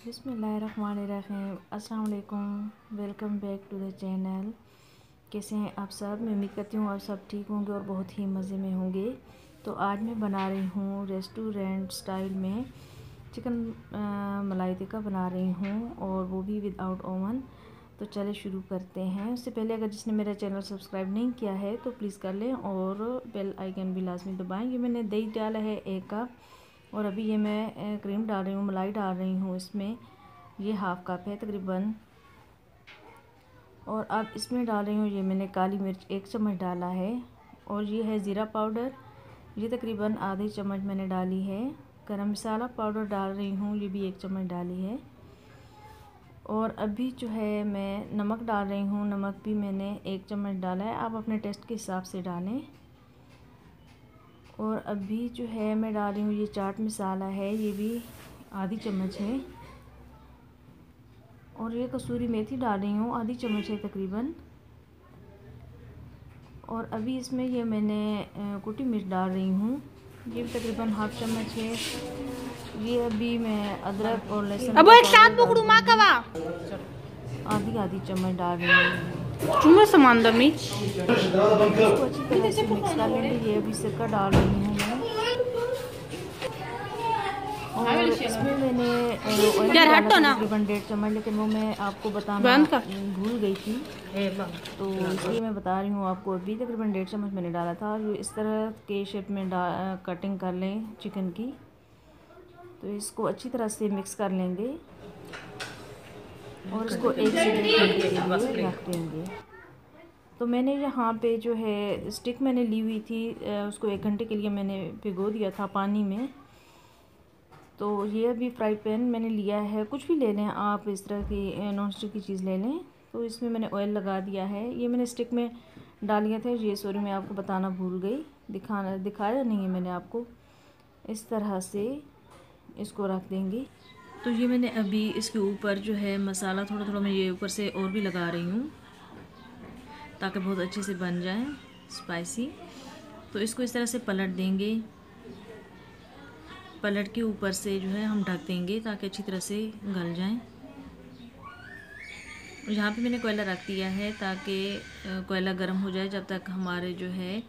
बिसमीम अस्सलाम welcome back to the channel. कैसे हैं आप सब? मैं उम्मीद करती हूँ आप सब ठीक होंगे और बहुत ही मज़े में होंगे। तो आज मैं बना रही हूँ रेस्टोरेंट स्टाइल में चिकन मलाई टिक्का बना रही हूँ और वो भी विदाउट ओवन। तो चले शुरू करते हैं। उससे पहले अगर जिसने मेरा चैनल सब्सक्राइब नहीं किया है तो प्लीज़ कर लें और बेल आइकन भी लाजमी दबाएँ। ये मैंने दही डाला है एक कप। और अभी ये मैं क्रीम डाल रही हूँ, मलाई डाल रही हूँ इसमें। ये हाफ़ कप है तकरीबन। और अब इसमें डाल रही हूँ ये मैंने काली मिर्च एक चम्मच डाला है। और ये है ज़ीरा पाउडर। ये तकरीबन आधे चम्मच मैंने डाली है। गरम मसाला पाउडर डाल रही हूँ, ये भी एक चम्मच डाली है। और अभी जो है मैं नमक डाल रही हूँ। नमक भी मैंने एक चम्मच डाला है। आप अपने टेस्ट के हिसाब से डालें। और अभी जो है मैं डाल रही हूँ ये चाट मसाला है ये भी आधी चम्मच है। और ये कसूरी मेथी डाल रही हूँ आधी चम्मच है तकरीबन। और अभी इसमें ये मैंने कुटी मिर्च डाल रही हूँ ये भी तकरीबन हाफ़ चम्मच है। ये अभी मैं अदरक और लहसुन अब एक साथ पकड़ू माँ कवा आधी आधी चम्मच डाल रही हूँ। चुम्मा सामान कर लेंगे ये अभी सिरका डाल रही हूँ और इसमें मैंने यार हटो ना। तकरीबन डेढ़ चम्मच लेकिन वो मैं आपको बताना भूल गई थी। तो इसलिए मैं बता रही हूँ आपको अभी तकरीबन डेढ़ चम्मच मैंने डाला था। और इस तरह के शेप में कटिंग कर लें चिकन की। तो इसको अच्छी तरह से मिक्स कर लेंगे। और उसको एक से घंटे के रख देंगे। तो मैंने यहाँ पे जो है स्टिक मैंने ली हुई थी उसको एक घंटे के लिए मैंने भिगो दिया था पानी में। तो ये अभी फ्राई पैन मैंने लिया है। कुछ भी ले लें आप इस तरह की नॉन स्टिक की चीज़ ले लें। तो इसमें मैंने ऑयल लगा दिया है। ये मैंने स्टिक में डाल दिया था। ये सॉरी मैं आपको बताना भूल गई। दिखाना दिखाया नहीं है मैंने आपको। इस तरह से इसको रख देंगे। तो ये मैंने अभी इसके ऊपर जो है मसाला थोड़ा थोड़ा मैं ये ऊपर से और भी लगा रही हूँ, ताकि बहुत अच्छे से बन जाए स्पाइसी तो इसको इस तरह से पलट देंगे। पलट के ऊपर से जो है हम ढक देंगे, ताकि अच्छी तरह से गल जाएँ। यहाँ पे मैंने कोयला रख दिया है, ताकि कोयला गर्म हो जाए जब तक हमारे जो है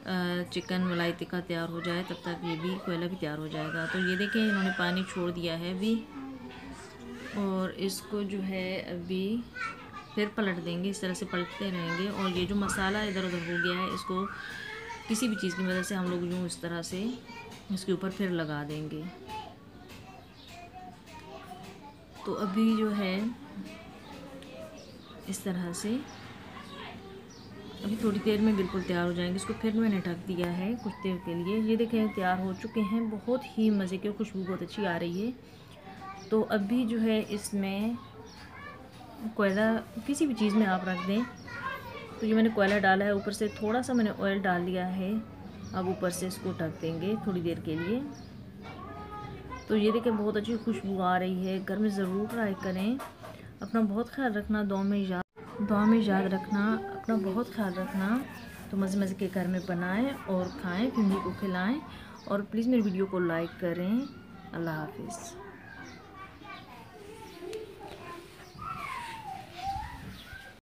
चिकन मलाई टिक्का तैयार हो जाए, तब तक ये भी कोयला भी तैयार हो जाएगा। तो ये देखें इन्होंने पानी छोड़ दिया है अभी। और इसको जो है अभी फिर पलट देंगे, इस तरह से पलटते रहेंगे। और ये जो मसाला इधर उधर हो गया है, इसको किसी भी चीज़ की मदद से हम लोग यूँ इस तरह से इसके ऊपर फिर लगा देंगे। तो अभी जो है, इस तरह से अभी थोड़ी देर में बिल्कुल तैयार हो जाएँगे। इसको फिर मैंने ढक दिया है कुछ देर के लिए। ये देखें, तैयार हो चुके हैं। बहुत ही मज़े की खुशबू बहुत अच्छी आ रही है। तो अभी जो है इसमें कोयला, किसी भी चीज़ में आप रख दें। तो ये मैंने कोयला डाला है। ऊपर से थोड़ा सा मैंने ऑयल डाल दिया है। अब ऊपर से इसको ढक देंगे थोड़ी देर के लिए। तो ये देखें, बहुत अच्छी खुशबू आ रही है। घर में ज़रूर ट्राई करें। अपना बहुत ख्याल रखना दो में याद दुआ में याद रखना, अपना बहुत ख्याल रखना तो मज़े मज़े के घर में बनाएँ और खाएँ फैमिली को खिलाएँ और प्लीज़ मेरी वीडियो को लाइक करें। अल्लाह हाफिज़।